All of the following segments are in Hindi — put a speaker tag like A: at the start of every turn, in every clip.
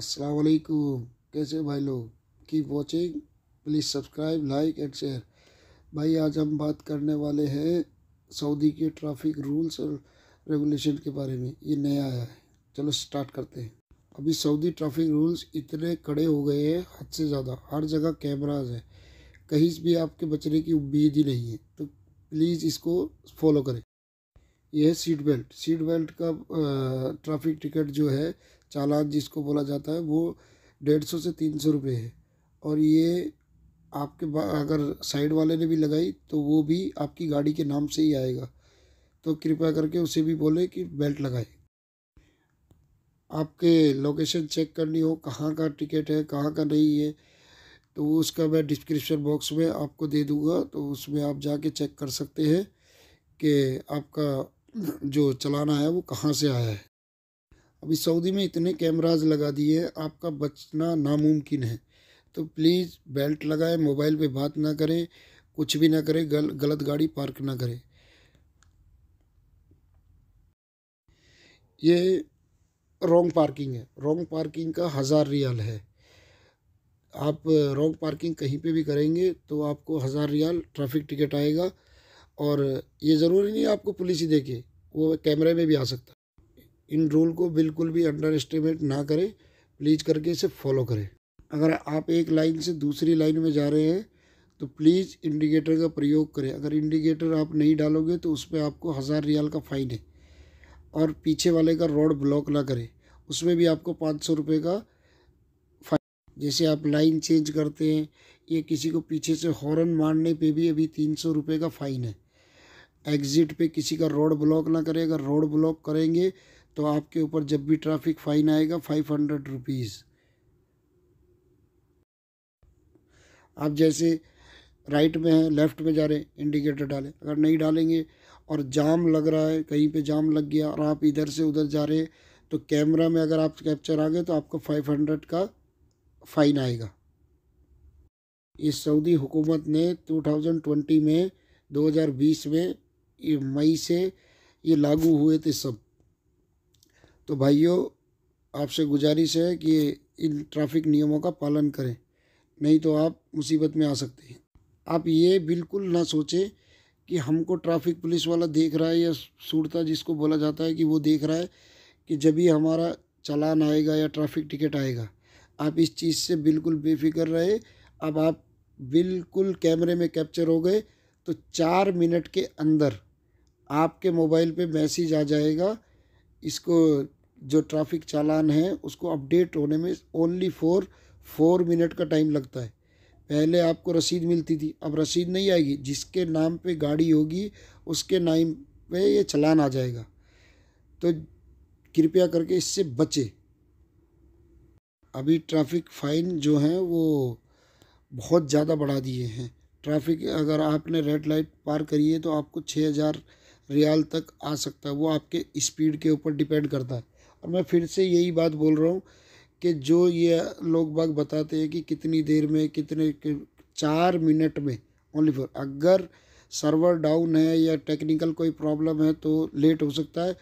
A: अस्सलाम वालेकुम कैसे भाई लोग? Keep watching please subscribe like and share भाई, आज हम बात करने वाले हैं सऊदी के ट्रैफ़िक रूल्स और रेगुलेशन के बारे में। ये नया आया है। चलो स्टार्ट करते हैं। अभी सऊदी ट्रैफ़िक रूल्स इतने कड़े हो गए हैं, हद से ज़्यादा। हर जगह कैमराज है। कहीं भी आपके बचने की उम्मीद ही नहीं है। तो प्लीज़ इसको फॉलो करें। यह है सीट बेल्ट सीट बेल्ट का ट्रैफ़िक टिकट जो है चालान जिसको बोला जाता है, वो डेढ़ सौ से तीन सौ रुपये है। और ये आपके अगर साइड वाले ने भी लगाई तो वो भी आपकी गाड़ी के नाम से ही आएगा। तो कृपया करके उसे भी बोले कि बेल्ट लगाए। आपके लोकेशन चेक करनी हो, कहाँ का टिकट है, कहाँ का नहीं है तो उसका मैं डिस्क्रिप्शन बॉक्स में आपको दे दूँगा। तो उसमें आप जाके चेक कर सकते हैं कि आपका जो चलाना है, वो कहाँ से आया है। अभी सऊदी में इतने कैमराज लगा दिए आपका बचना नामुमकिन है। तो प्लीज़ बेल्ट लगाएँ मोबाइल पे बात ना करें कुछ भी ना करें गल, गलत गाड़ी पार्क ना करें। ये रॉन्ग पार्किंग है। रॉन्ग पार्किंग का हज़ार रियाल है। आप रॉन्ग पार्किंग कहीं पे भी करेंगे तो आपको हज़ार रियाल ट्रैफ़िक टिकट आएगा। और ये ज़रूरी नहीं आपको पुलिस ही देखे वो कैमरे में भी आ सकता इन रूल को बिल्कुल भी अंडर एस्टिमेट ना करें। प्लीज़ करके इसे फॉलो करें। अगर आप एक लाइन से दूसरी लाइन में जा रहे हैं तो प्लीज़ इंडिकेटर का प्रयोग करें। अगर इंडिकेटर आप नहीं डालोगे तो उस पर आपको हज़ार रियाल का फ़ाइन है। और पीछे वाले का रोड ब्लॉक ना करें। उसमें भी आपको पाँच सौ रुपये का फाइन जैसे आप लाइन चेंज करते हैं, या किसी को पीछे से हॉर्न मारने पे भी अभी तीन सौ रुपये का फ़ाइन है। एग्ज़िट पे किसी का रोड ब्लॉक ना करें। अगर रोड ब्लॉक करेंगे तो आपके ऊपर जब भी ट्रैफ़िक फ़ाइन आएगा फाइव हंड्रेड रुपीज़ आप जैसे राइट में हैं लेफ़्ट में जा रहे हैं इंडिकेटर डालें। अगर नहीं डालेंगे और जाम लग रहा है, कहीं पे जाम लग गया और आप इधर से उधर जा रहे हैं तो कैमरा में अगर आप कैप्चर आ गए तो आपको फाइव हंड्रेड का फ़ाइन आएगा। इस सऊदी हुकूमत ने 2020 में 2020 में, ये मई से ये लागू हुए थे सब। तो भाइयों, आपसे गुजारिश है कि इन ट्रैफ़िक नियमों का पालन करें, नहीं तो आप मुसीबत में आ सकते हैं। आप ये बिल्कुल ना सोचें कि हमको ट्रैफ़िक पुलिस वाला देख रहा है या सूरता जिसको बोला जाता है कि वो देख रहा है कि जब भी हमारा चालान आएगा या ट्रैफ़िक टिकट आएगा, आप इस चीज़ से बिल्कुल बेफिक्र रहे। अब आप बिल्कुल कैमरे में कैप्चर हो गए तो चार मिनट के अंदर आपके मोबाइल पे मैसेज आ जाएगा, इसको जो ट्रैफ़िक चालान है, उसको अपडेट होने में ओनली फोर फोर मिनट का टाइम लगता है। पहले आपको रसीद मिलती थी, अब रसीद नहीं आएगी। जिसके नाम पे गाड़ी होगी, उसके नाम पे ये चलान आ जाएगा। तो कृपया करके इससे बचे। अभी ट्रैफ़िक फ़ाइन जो हैं, वो बहुत ज़्यादा बढ़ा दिए हैं। ट्रैफ़िक अगर आपने रेड लाइट पार करी है तो आपको छः हज़ार रियाल तक आ सकता है। वो आपके स्पीड के ऊपर डिपेंड करता है। और मैं फिर से यही बात बोल रहा हूँ कि जो ये लोग बाग बताते हैं कि कितनी देर में, कितने चार मिनट में ओनली फॉर अगर सर्वर डाउन है या टेक्निकल कोई प्रॉब्लम है तो लेट हो सकता है।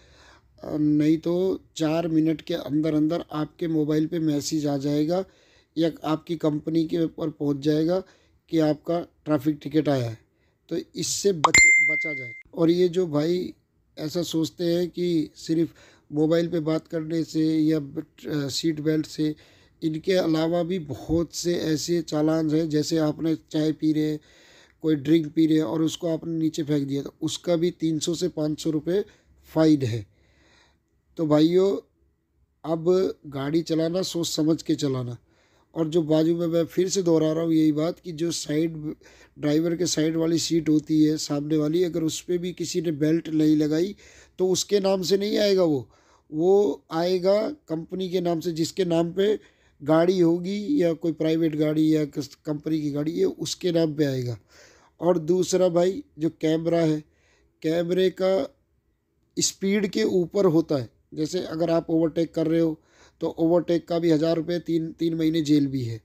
A: नहीं तो चार मिनट के अंदर अंदर आपके मोबाइल पे मैसेज आ जाएगा या आपकी कंपनी के ऊपर पहुँच जाएगा कि आपका ट्रैफ़िक टिकट आया है। तो इससे बच, बचा जाए। और ये जो भाई ऐसा सोचते हैं कि सिर्फ़ मोबाइल पे बात करने से या सीट बेल्ट से, इनके अलावा भी बहुत से ऐसे चालान हैं, जैसे आपने चाय पी रहे, कोई ड्रिंक पी रहे और उसको आपने नीचे फेंक दिया तो उसका भी तीन सौ से पाँच सौ रुपये फ़ाइन है। तो भाइयों, अब गाड़ी चलाना, सोच समझ के चलाना। और जो बाजू में मैं फिर से दोहरा रहा हूँ, यही बात कि जो साइड, ड्राइवर के साइड वाली सीट होती है, सामने वाली, अगर उस पर भी किसी ने बेल्ट नहीं लगाई तो उसके नाम से नहीं आएगा वो। वो आएगा कंपनी के नाम से, जिसके नाम पे गाड़ी होगी या कोई प्राइवेट गाड़ी या कंपनी की गाड़ी, ये उसके नाम पे आएगा। और दूसरा भाई, जो कैमरा है, कैमरे का स्पीड के ऊपर होता है। जैसे अगर आप ओवरटेक कर रहे हो तो ओवरटेक का भी हज़ार रुपये तीन तीन महीने जेल भी है।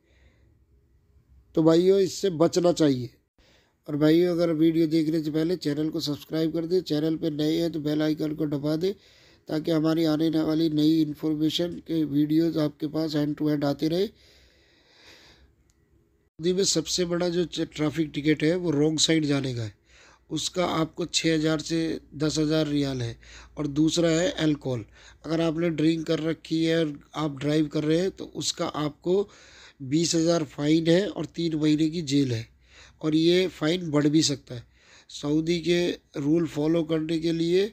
A: तो भाइयों, इससे बचना चाहिए। और भाइयों, अगर वीडियो देखने से पहले, चैनल को सब्सक्राइब कर दे। चैनल पे नए हैं तो बेल आइकन को दबा दे। ताकि हमारी आने वाली नई इन्फॉर्मेशन के वीडियोस आपके पास हैंड टू हैंड आते रहे। सऊदी में सबसे बड़ा जो ट्रैफ़िक टिकट है, वो रॉन्ग साइड जाने का है। उसका आपको छः हज़ार से दस हज़ार रियाल है। और दूसरा है अल्कोहल अगर आपने ड्रिंक कर रखी है और आप ड्राइव कर रहे हैं तो उसका आपको बीस हज़ार फ़ाइन है और तीन महीने की जेल है। और ये फ़ाइन बढ़ भी सकता है। सऊदी के रूल फॉलो करने के लिए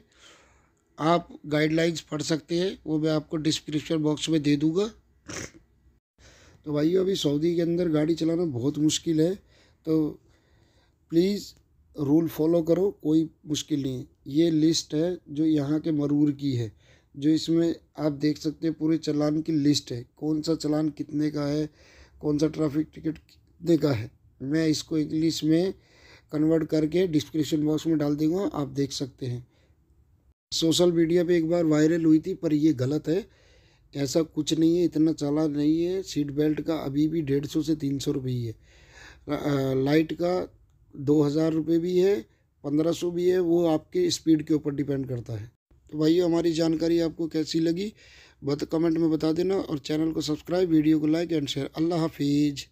A: आप गाइडलाइंस पढ़ सकते हैं, वो मैं आपको डिस्क्रिप्शन बॉक्स में दे दूँगा। तो भाई अभी सऊदी के अंदर गाड़ी चलाना बहुत मुश्किल है तो प्लीज़ रूल फॉलो करो, कोई मुश्किल नहीं ये लिस्ट है जो यहाँ के मरूर की है, जो इसमें आप देख सकते हैं पूरे चलान की लिस्ट है। कौन सा चलान कितने का है, कौन सा ट्रैफ़िक टिकट कितने का है, मैं इसको इंग्लिश में कन्वर्ट करके डिस्क्रिप्शन बॉक्स में डाल दूँगा, आप देख सकते हैं। सोशल मीडिया पे एक बार वायरल हुई थी, पर ये गलत है। ऐसा कुछ नहीं है, इतना चला नहीं है। सीट बेल्ट का अभी भी डेढ़ सौ से तीन सौ रुपये है। लाइट का दो हज़ार रुपये भी है, पंद्रह सौ भी है, वो आपके स्पीड के ऊपर डिपेंड करता है। तो भाई हमारी जानकारी आपको कैसी लगी, बत, कमेंट में बता देना और चैनल को सब्सक्राइब, वीडियो को लाइक एंड शेयर। अल्लाह हाफिज़।